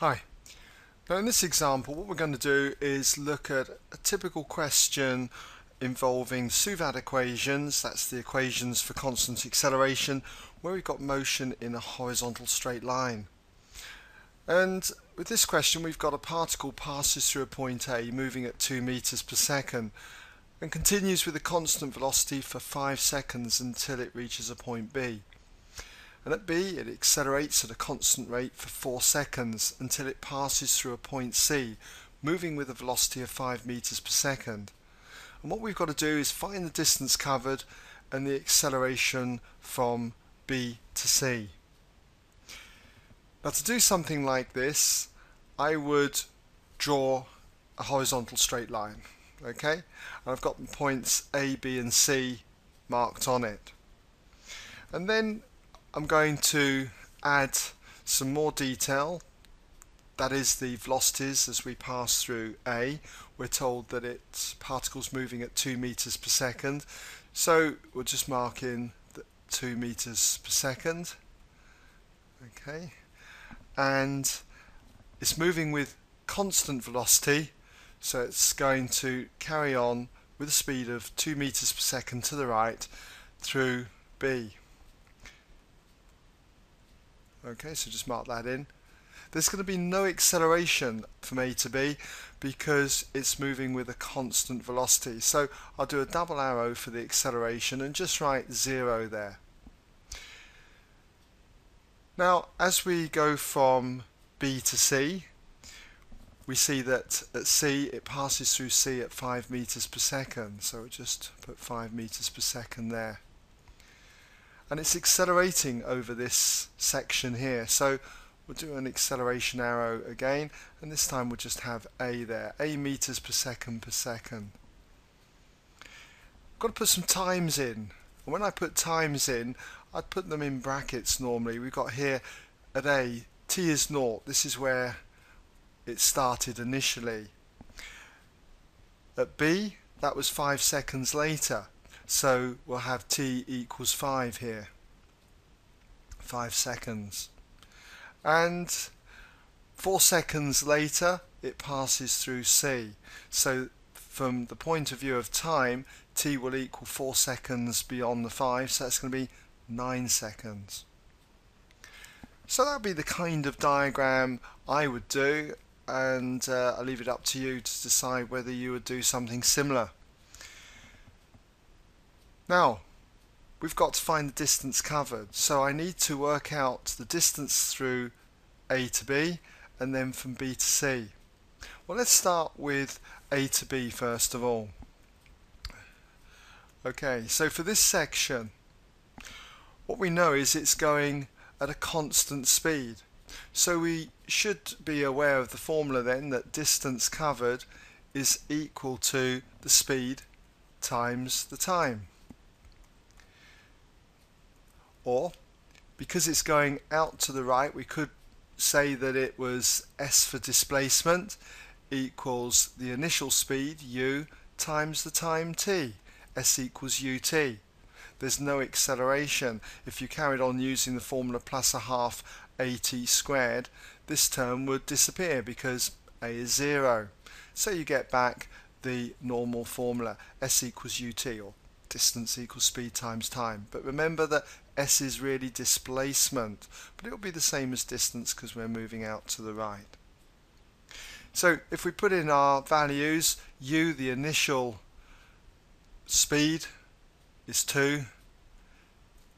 Hi. Now in this example what we're going to do is look at a typical question involving SUVAT equations, that's the equations for constant acceleration, where we've got motion in a horizontal straight line. And with this question we've got a particle passes through a point A moving at 2 meters per second and continues with a constant velocity for 5 seconds until it reaches a point B and at B it accelerates at a constant rate for 4 seconds until it passes through a point C moving with a velocity of 5 meters per second. And what we've got to do is find the distance covered and the acceleration from B to C. Now to do something like this I would draw a horizontal straight line okay? And I've got points A, B and C marked on it. And then I'm going to add some more detail. That is the velocities as we pass through A. We're told that it's particles moving at 2 meters per second. So we'll just mark in the 2 meters per second. Okay. And it's moving with constant velocity so it's going to carry on with a speed of 2 meters per second to the right through B Okay, so just mark that in. There's going to be no acceleration from A to B because it's moving with a constant velocity. So I'll do a double arrow for the acceleration and just write zero there. Now as we go from B to C we see that at C it passes through C at 5 meters per second so we'll just put 5 meters per second there and it's accelerating over this section here. So we'll do an acceleration arrow again. And this time we'll just have a there. A meters per second per second. I've got to put some times in. And when I put times in I'd put them in brackets normally. We've got here at a t is naught. This is where it started initially. At b that was five seconds later so we'll have t equals 5 here. 5 seconds. And 4 seconds later it passes through c. So from the point of view of time t will equal 4 seconds beyond the 5 so that's going to be 9 seconds. So that would be the kind of diagram I would do and uh, I'll leave it up to you to decide whether you would do something similar. Now, we've got to find the distance covered. So I need to work out the distance through A to B and then from B to C. Well, let's start with A to B first of all. Okay, so for this section, what we know is it's going at a constant speed. So we should be aware of the formula then that distance covered is equal to the speed times the time or because it's going out to the right we could say that it was s for displacement equals the initial speed u times the time t. S equals ut there's no acceleration. If you carried on using the formula plus a half at squared this term would disappear because a is zero. So you get back the normal formula s equals ut or distance equals speed times time. But remember that S is really displacement, but it will be the same as distance because we're moving out to the right. So if we put in our values, u, the initial speed, is 2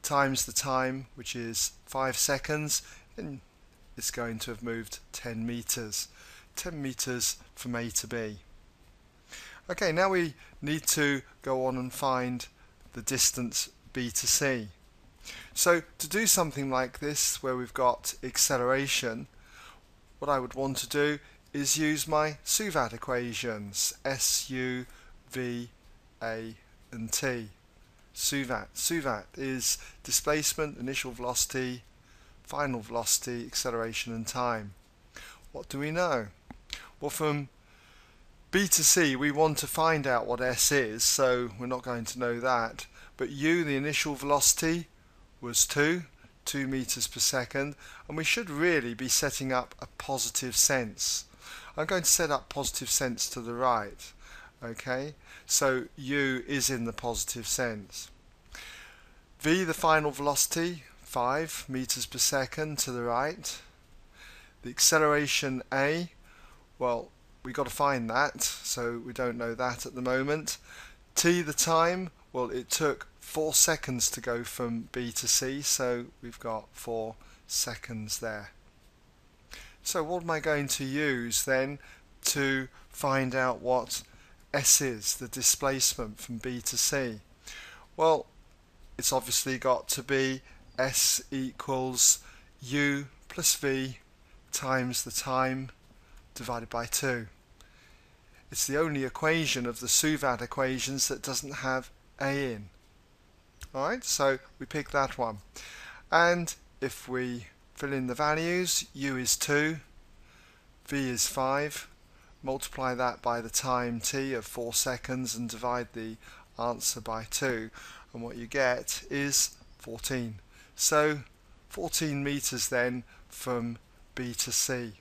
times the time, which is 5 seconds, and it's going to have moved 10 meters. 10 meters from A to B. Okay, now we need to go on and find the distance B to C. So to do something like this where we've got acceleration what I would want to do is use my SUVAT equations S, U, V, A and T. SUVAT. SUVAT is displacement, initial velocity, final velocity, acceleration and time. What do we know? Well from B to C we want to find out what S is so we're not going to know that but U the initial velocity was 2 2 meters per second and we should really be setting up a positive sense. I'm going to set up positive sense to the right okay so u is in the positive sense. v the final velocity 5 meters per second to the right. The acceleration a well we got to find that so we don't know that at the moment. t the time well it took 4 seconds to go from B to C, so we've got 4 seconds there. So what am I going to use then to find out what S is, the displacement from B to C? Well, it's obviously got to be S equals U plus V times the time divided by 2. It's the only equation of the SUVAT equations that doesn't have A in. Alright, so we pick that one. And if we fill in the values, u is 2, v is 5, multiply that by the time t of 4 seconds and divide the answer by 2, and what you get is 14. So 14 meters then from B to C.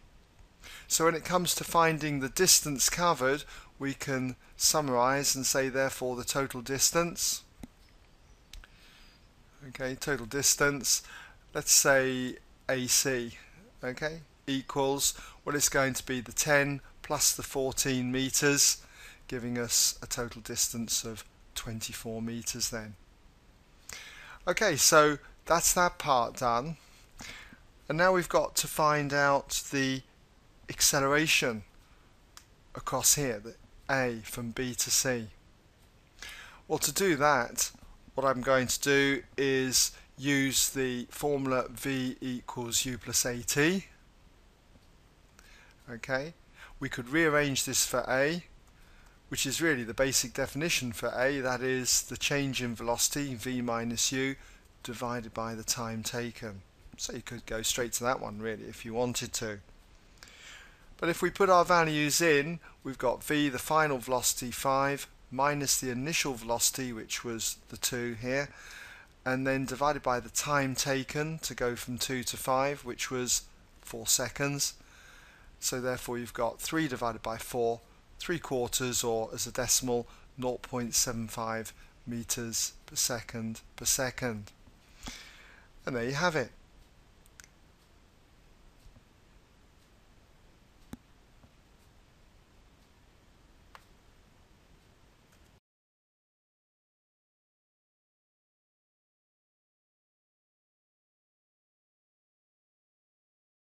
So when it comes to finding the distance covered, we can summarize and say therefore the total distance okay total distance. Let's say AC okay? Equals what is going to be the 10 plus the 14 meters giving us a total distance of 24 meters then. Okay so that's that part done. And now we've got to find out the acceleration across here the A from B to C. Well to do that what I'm going to do is use the formula V equals U plus AT. Okay, we could rearrange this for A, which is really the basic definition for A, that is the change in velocity, V minus U, divided by the time taken. So you could go straight to that one really if you wanted to. But if we put our values in, we've got V, the final velocity 5, minus the initial velocity which was the 2 here and then divided by the time taken to go from 2 to 5 which was 4 seconds. So therefore you've got 3 divided by 4 3 quarters or as a decimal 0.75 meters per second per second. And there you have it